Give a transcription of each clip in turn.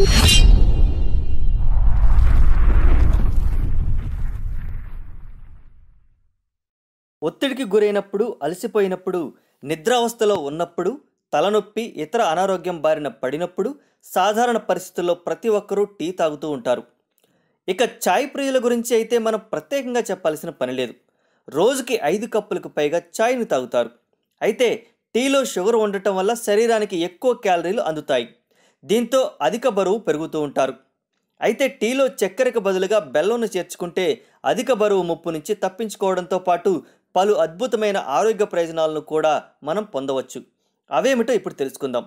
ఒత్తిడికి గురైనప్పుడు అలసిపోయినప్పుడు నిద్రావస్థలో ఉన్నప్పుడు తలనొప్పి ఇతర అనారోగ్యం బారిన పడినప్పుడు సాధారణ పరిస్థితుల్లో ప్రతి ఒక్కరూ టీ తాగుతూ ఉంటారు. ఇక చాయ్ ప్రియుల గురించి అయితే మనం ప్రత్యేకంగా చెప్పాల్సిన పని లేదు. రోజుకి ఐదు కప్పులకు పైగా చాయ్ని తాగుతారు. అయితే టీలో షుగర్ ఉండటం వల్ల శరీరానికి ఎక్కువ క్యాలరీలు అందుతాయి. దీంతో అధిక బరువు పెరుగుతూ ఉంటారు. అయితే టీలో చక్కెరకు బదులుగా బెల్లంను చేర్చుకుంటే అధిక బరువు ముప్పు నుంచి తప్పించుకోవడంతో పాటు పలు అద్భుతమైన ఆరోగ్య ప్రయోజనాలను కూడా మనం పొందవచ్చు. అవేమిటో ఇప్పుడు తెలుసుకుందాం.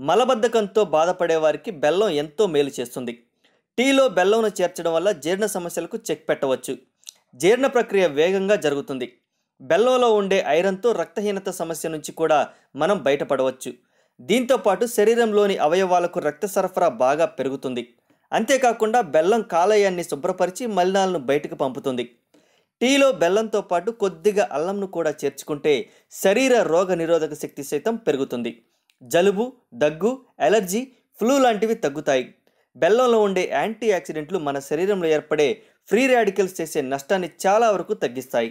మలబద్ధకంతో బాధపడే వారికి బెల్లం ఎంతో మేలు చేస్తుంది. టీలో బెల్లంను చేర్చడం వల్ల జీర్ణ సమస్యలకు చెక్ పెట్టవచ్చు. జీర్ణ ప్రక్రియ వేగంగా జరుగుతుంది. బెల్లంలో ఉండే ఐరన్తో రక్తహీనత సమస్య నుంచి కూడా మనం బయటపడవచ్చు. దీంతో పాటు శరీరంలోని అవయవాలకు రక్త సరఫరా బాగా పెరుగుతుంది. అంతేకాకుండా బెల్లం కాలేయాన్ని శుభ్రపరిచి మలినాలను బయటకు పంపుతుంది. టీలో బెల్లంతో పాటు కొద్దిగా అల్లంను కూడా చేర్చుకుంటే శరీర రోగ నిరోధక శక్తి సైతం పెరుగుతుంది. జలుబు దగ్గు ఎలర్జీ ఫ్లూ లాంటివి తగ్గుతాయి. బెల్లంలో ఉండే యాంటీ ఆక్సిడెంట్లు మన శరీరంలో ఏర్పడే ఫ్రీ రాడికల్స్ చేసే నష్టాన్ని చాలా వరకు తగ్గిస్తాయి.